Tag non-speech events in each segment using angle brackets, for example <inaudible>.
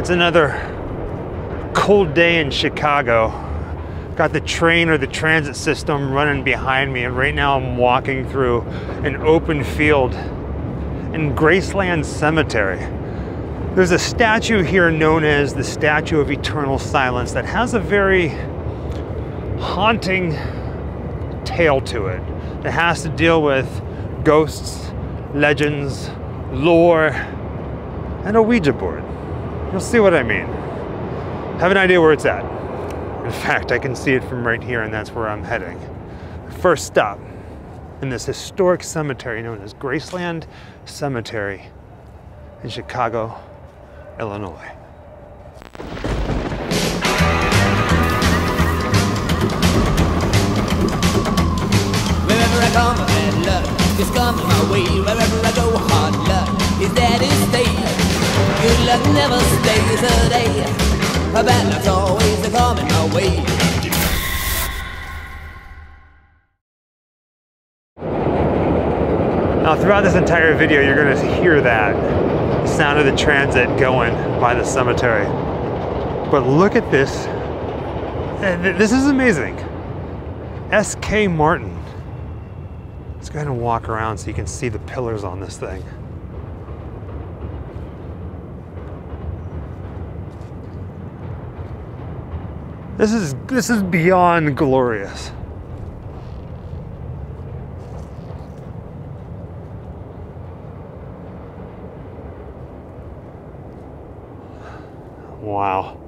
It's another cold day in Chicago. Got the train or the transit system running behind me, and right now I'm walking through an open field in Graceland Cemetery. There's a statue here known as the Statue of Eternal Silence that has a very haunting tale to it that has to deal with ghosts, legends, lore, and a Ouija board. You'll see what I mean. Have an idea where it's at. In fact, I can see it from right here, and that's where I'm heading. First stop in this historic cemetery known as Graceland Cemetery in Chicago, Illinois. Wherever I come, bad luck is coming my way. Wherever I go, hard luck is there to stay. Good luck never stays a day. Always coming my way. Now, throughout this entire video, you're going to hear that the sound of the transit going by the cemetery. But look at this. This is amazing. S.K. Martin. Let's go ahead and walk around so you can see the pillars on this thing. This is this is beyond glorious. Wow.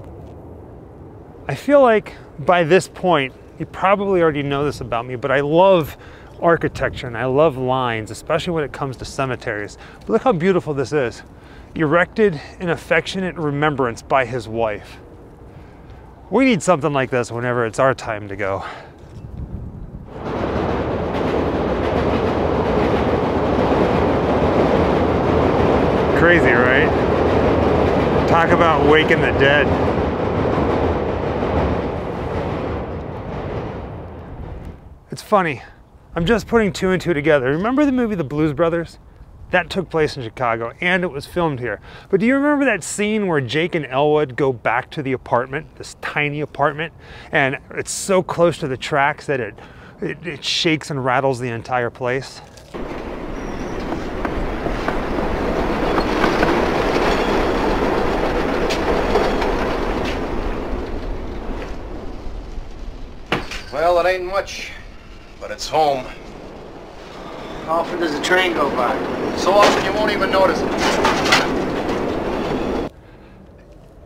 I feel like by this point, you probably already know this about me, but I love architecture and I love lines, especially when it comes to cemeteries. But look how beautiful this is. Erected in affectionate remembrance by his wife. We need something like this whenever it's our time to go. Crazy, right? Talk about waking the dead. It's funny. I'm just putting two and two together. Remember the movie The Blues Brothers? That took place in Chicago and it was filmed here. But do you remember that scene where Jake and Elwood go back to the apartment, this tiny apartment, and it's so close to the tracks that it, it, it shakes and rattles the entire place? Well, it ain't much, but it's home. How often does the train go by? So often you won't even notice it.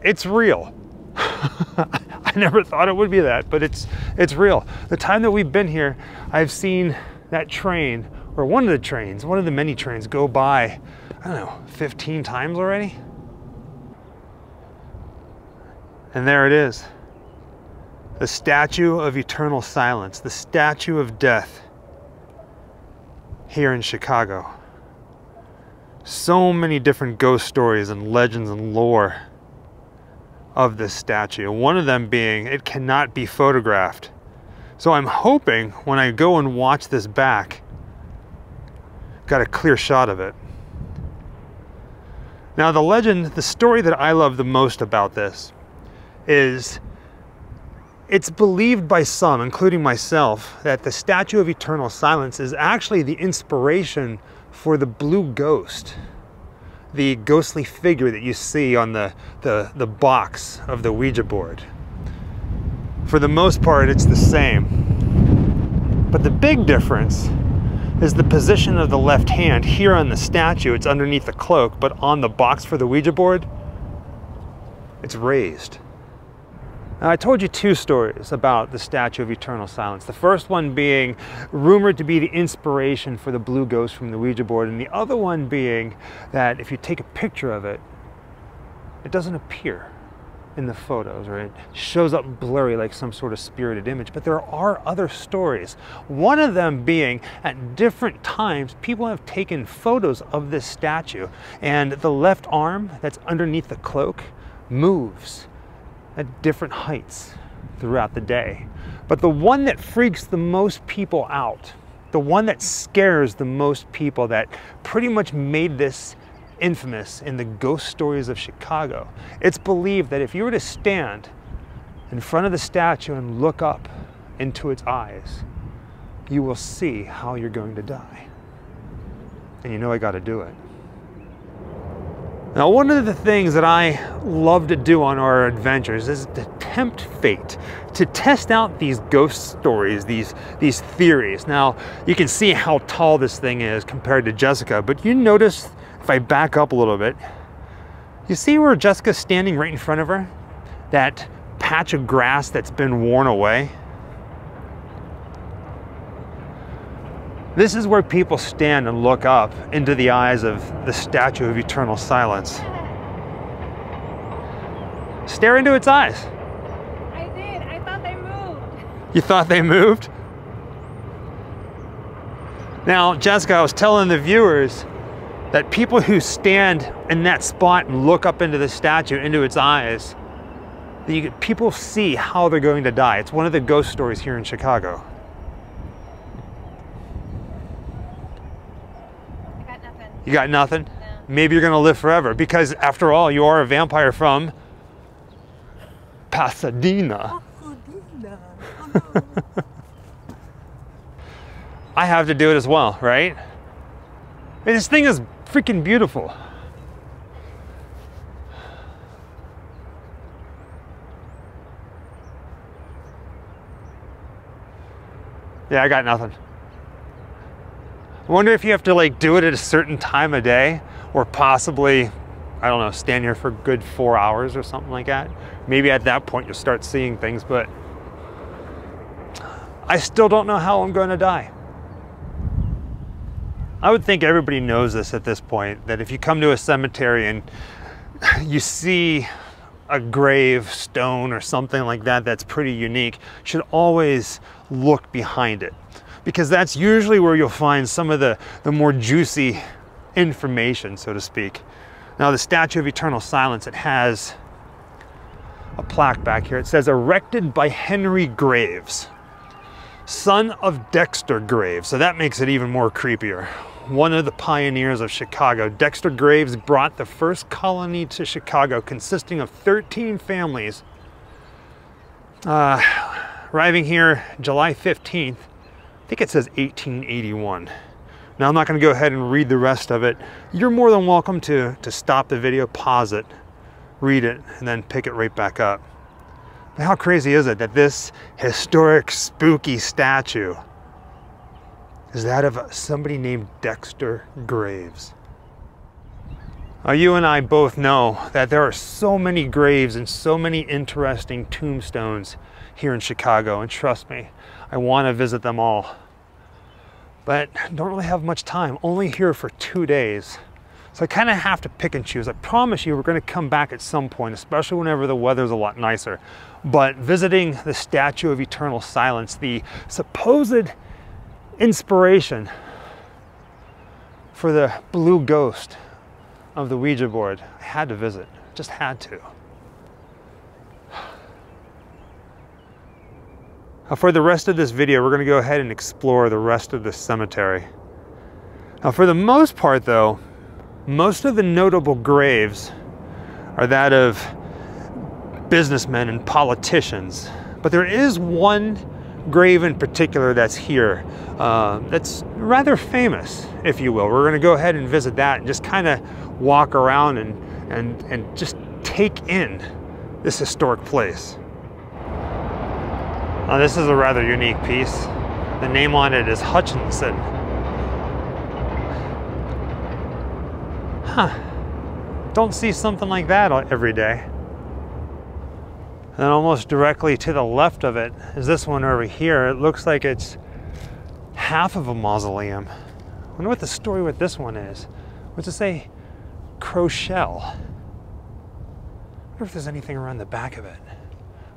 it's real. <laughs> I never thought it would be that, but it's it's real. The time that we've been here, I've seen that train or one of the trains, one of the many trains go by, I don't know, 15 times already. And there it is. The statue of eternal silence, the statue of death here in Chicago. So many different ghost stories and legends and lore of this statue. One of them being it cannot be photographed. So I'm hoping when I go and watch this back, got a clear shot of it. Now, the legend, the story that I love the most about this is it's believed by some, including myself, that the Statue of Eternal Silence is actually the inspiration for the blue ghost, the ghostly figure that you see on the, the, the box of the Ouija board. For the most part, it's the same. But the big difference is the position of the left hand. Here on the statue, it's underneath the cloak, but on the box for the Ouija board, it's raised. Now, I told you two stories about the Statue of Eternal Silence. The first one being rumored to be the inspiration for the blue ghost from the Ouija board, and the other one being that if you take a picture of it, it doesn't appear in the photos, or it shows up blurry like some sort of spirited image. But there are other stories. One of them being at different times, people have taken photos of this statue, and the left arm that's underneath the cloak moves at different heights throughout the day. But the one that freaks the most people out, the one that scares the most people, that pretty much made this infamous in the ghost stories of Chicago. It's believed that if you were to stand in front of the statue and look up into its eyes, you will see how you're going to die. And you know I got to do it. Now, one of the things that I love to do on our adventures is to tempt fate, to test out these ghost stories, these, these theories. Now, you can see how tall this thing is compared to Jessica, but you notice if I back up a little bit, you see where Jessica's standing right in front of her? That patch of grass that's been worn away? This is where people stand and look up into the eyes of the statue of eternal silence. Stare into its eyes. I did. I thought they moved. You thought they moved? Now, Jessica, I was telling the viewers that people who stand in that spot and look up into the statue, into its eyes, the, people see how they're going to die. It's one of the ghost stories here in Chicago. I got nothing. You got nothing? No. Maybe you're gonna live forever because, after all, you are a vampire from Pasadena. Pasadena. <laughs> I have to do it as well, right? This thing is freaking beautiful. Yeah, I got nothing. I wonder if you have to like do it at a certain time of day or possibly, I don't know, stand here for good four hours or something like that. Maybe at that point you'll start seeing things, but I still don't know how I'm going to die. I would think everybody knows this at this point that if you come to a cemetery and <sighs> you see a grave stone or something like that that's pretty unique, should always look behind it because that's usually where you'll find some of the, the more juicy information, so to speak. Now, the Statue of Eternal Silence, it has a plaque back here. It says, erected by Henry Graves, son of Dexter Graves. So that makes it even more creepier. One of the pioneers of Chicago, Dexter Graves brought the first colony to Chicago consisting of 13 families. Uh, arriving here July 15th, I think it says 1881. Now I'm not going to go ahead and read the rest of it. You're more than welcome to, to stop the video, pause it, read it, and then pick it right back up. But how crazy is it that this historic, spooky statue is that of somebody named Dexter Graves? Now, you and I both know that there are so many graves and so many interesting tombstones here in Chicago, and trust me, I want to visit them all. But don't really have much time, only here for two days. So I kind of have to pick and choose. I promise you we're going to come back at some point, especially whenever the weather's a lot nicer. But visiting the Statue of Eternal Silence, the supposed inspiration for the blue ghost of the Ouija board, I had to visit, just had to. Now for the rest of this video, we're going to go ahead and explore the rest of the cemetery. Now for the most part though, most of the notable graves are that of businessmen and politicians. But there is one grave in particular that's here uh, that's rather famous, if you will. We're going to go ahead and visit that and just kind of walk around and, and, and just take in this historic place. Now, this is a rather unique piece. The name on it is Hutchinson. Huh. Don't see something like that every day. And almost directly to the left of it is this one over here. It looks like it's half of a mausoleum. I wonder what the story with this one is. What's it say? Crochelle. I wonder if there's anything around the back of it.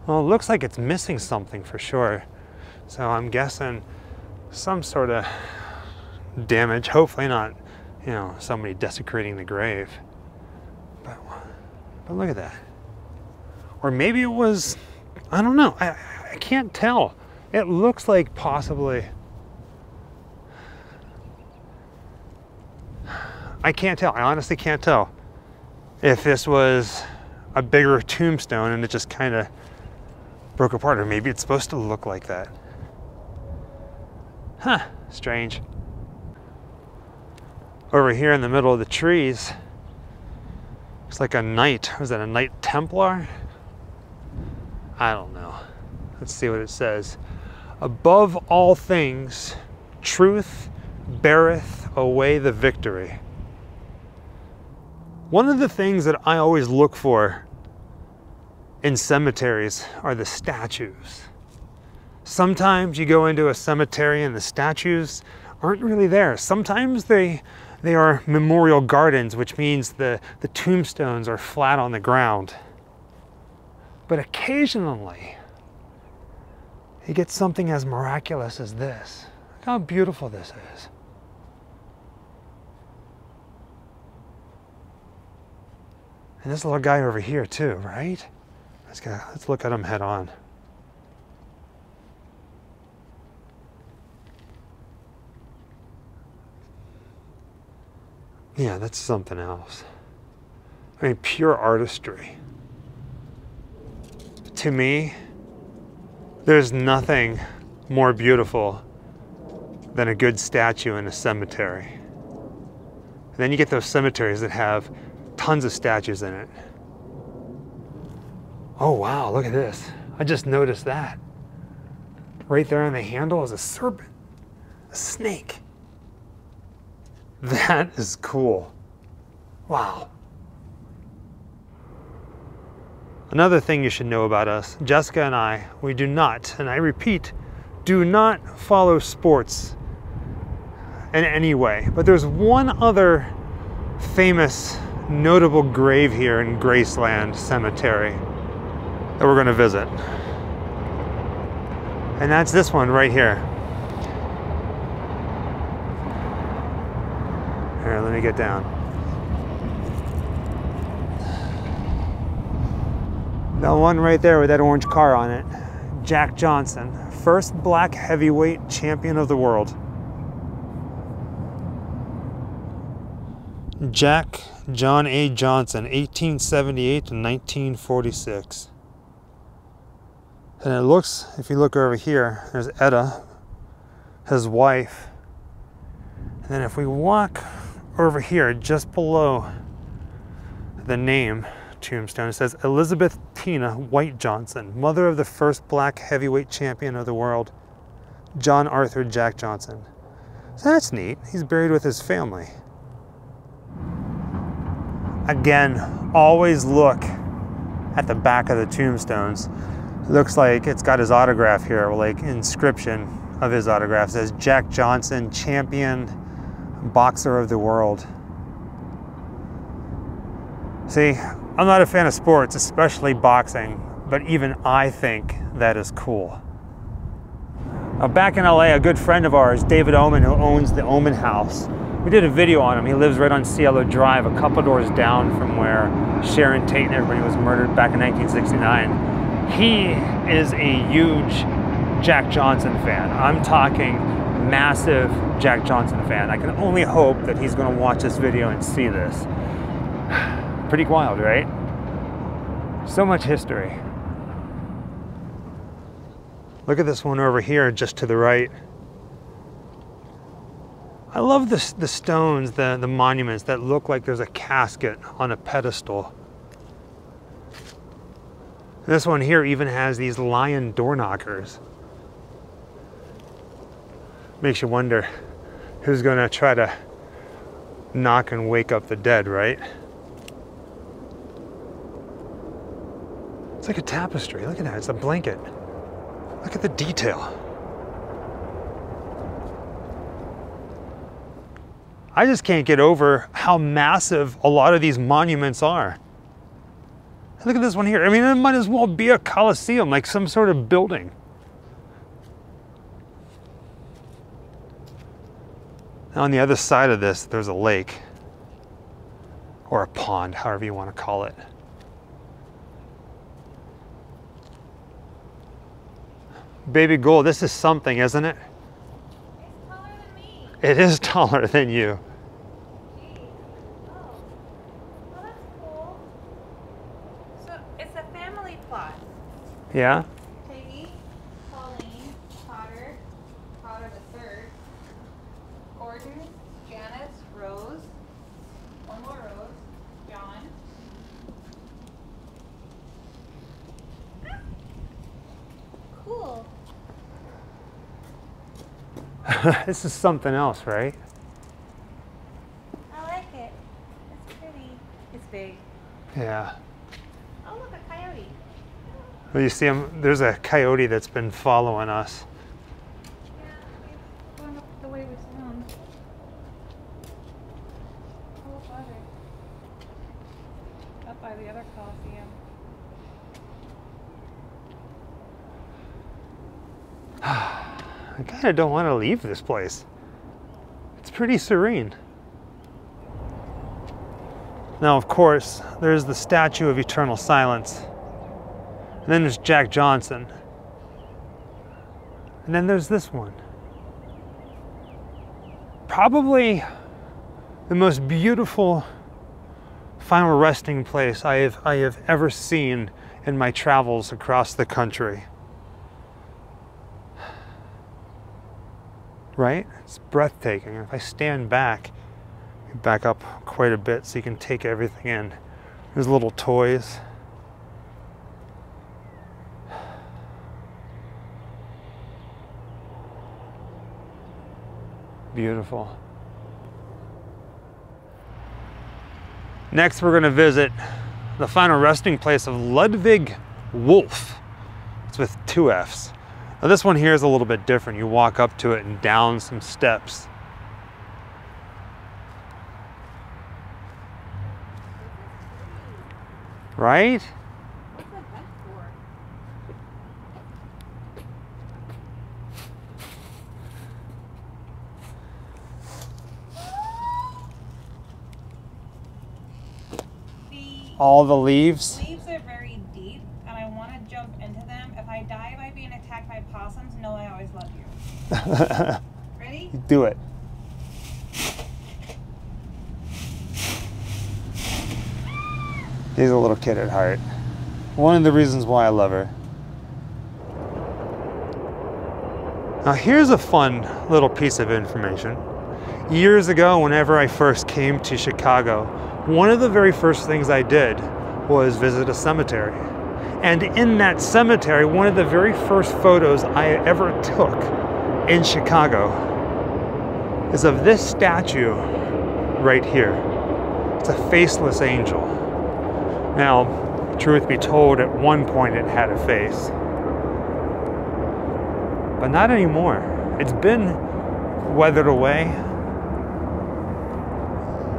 Well, it looks like it's missing something for sure. So I'm guessing some sort of damage. Hopefully not, you know, somebody desecrating the grave. But, but look at that. Or maybe it was, I don't know. I, I can't tell. It looks like possibly. I can't tell. I honestly can't tell if this was a bigger tombstone and it just kind of broke apart, or maybe it's supposed to look like that. Huh, strange. Over here in the middle of the trees, it's like a knight. Was that a knight Templar? I don't know. Let's see what it says. Above all things, truth beareth away the victory. One of the things that I always look for in cemeteries are the statues. Sometimes you go into a cemetery and the statues aren't really there. Sometimes they they are memorial gardens, which means the, the tombstones are flat on the ground. But occasionally, you get something as miraculous as this. Look how beautiful this is. And this little guy over here too, right? Let's, go, let's look at him head on. Yeah, that's something else. I mean, pure artistry. To me, there's nothing more beautiful than a good statue in a cemetery. And then you get those cemeteries that have tons of statues in it. Oh wow, look at this. I just noticed that. Right there on the handle is a serpent, a snake. That is cool. Wow. Another thing you should know about us, Jessica and I, we do not, and I repeat, do not follow sports in any way. But there's one other famous, notable grave here in Graceland Cemetery that we're going to visit. And that's this one right here. Here, let me get down. The one right there with that orange car on it. Jack Johnson, first black heavyweight champion of the world. Jack John A. Johnson, 1878 to 1946. And it looks, if you look over here, there's Etta, his wife. And then if we walk over here, just below the name tombstone, it says Elizabeth Tina White Johnson, mother of the first black heavyweight champion of the world, John Arthur Jack Johnson. So that's neat. He's buried with his family. Again, always look at the back of the tombstones looks like it's got his autograph here, like inscription of his autograph. It says Jack Johnson, champion boxer of the world. See, I'm not a fan of sports, especially boxing, but even I think that is cool. Now back in LA, a good friend of ours, David Oman, who owns the Oman House, we did a video on him. He lives right on Cielo Drive, a couple doors down from where Sharon Tate and everybody was murdered back in 1969 he is a huge Jack Johnson fan. I'm talking massive Jack Johnson fan. I can only hope that he's going to watch this video and see this. <sighs> Pretty wild, right? So much history. Look at this one over here just to the right. I love the, the stones, the, the monuments that look like there's a casket on a pedestal. This one here even has these lion door knockers. Makes you wonder who's gonna try to knock and wake up the dead, right? It's like a tapestry. Look at that. It's a blanket. Look at the detail. I just can't get over how massive a lot of these monuments are. Look at this one here. I mean, it might as well be a coliseum, like some sort of building. Now on the other side of this, there's a lake or a pond, however you want to call it. Baby Gold, this is something, isn't it? It's taller than me. It is <laughs> taller than you. It's a family plot. Yeah? Peggy, Pauline, Potter, Potter the third, Gordon, Janice, Rose, one more Rose, John. Cool. <laughs> this is something else, right? I like it. It's pretty. It's big. Yeah. Oh, look, a coyote. Well, you see him, there's a coyote that's been following us. Yeah, it's <sighs> going up the way we sound. Butter. Up by the other coliseum. I kind of don't want to leave this place. It's pretty serene. Now, of course, there's the Statue of Eternal Silence. And then there's Jack Johnson. And then there's this one. Probably the most beautiful final resting place I have, I have ever seen in my travels across the country. right? It's breathtaking. If I stand back, back up quite a bit so you can take everything in. There's little toys. Beautiful. Next, we're going to visit the final resting place of Ludwig Wolff. It's with two F's. Now this one here is a little bit different. You walk up to it and down some steps. Right? What's that vent for? The All the leaves. leaves are very deep, and I want to jump into them. If I die by being attacked by possums, know I always love you. <laughs> Ready? Do it. He's a little kid at heart. One of the reasons why I love her. Now, here's a fun little piece of information. Years ago, whenever I first came to Chicago, one of the very first things I did was visit a cemetery. And in that cemetery, one of the very first photos I ever took in Chicago is of this statue right here. It's a faceless angel. Now, truth be told, at one point it had a face, but not anymore. It's been weathered away,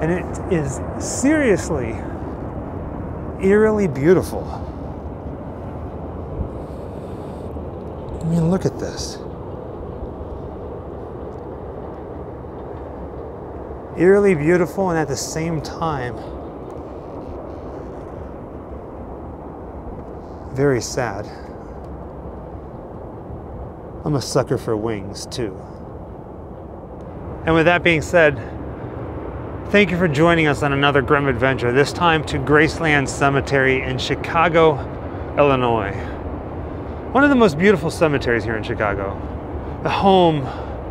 and it is seriously, eerily beautiful. I mean, look at this. Eerily beautiful, and at the same time, very sad. I'm a sucker for wings too. And with that being said, thank you for joining us on another grim adventure, this time to Graceland Cemetery in Chicago, Illinois. One of the most beautiful cemeteries here in Chicago. The home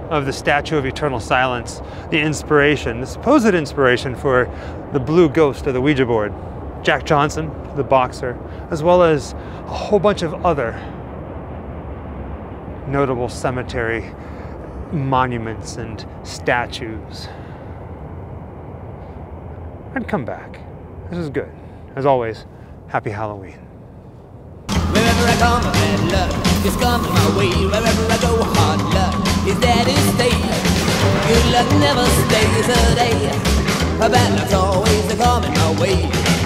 of the Statue of Eternal Silence, the inspiration, the supposed inspiration for the blue ghost of the Ouija board. Jack Johnson, the boxer, as well as a whole bunch of other notable cemetery monuments and statues. I'd come back. This is good. As always, happy Halloween. Wherever I come, bad luck is coming my way. Wherever I go, hard luck is there to stay. Good luck never stays a day. Bad luck's always coming my way.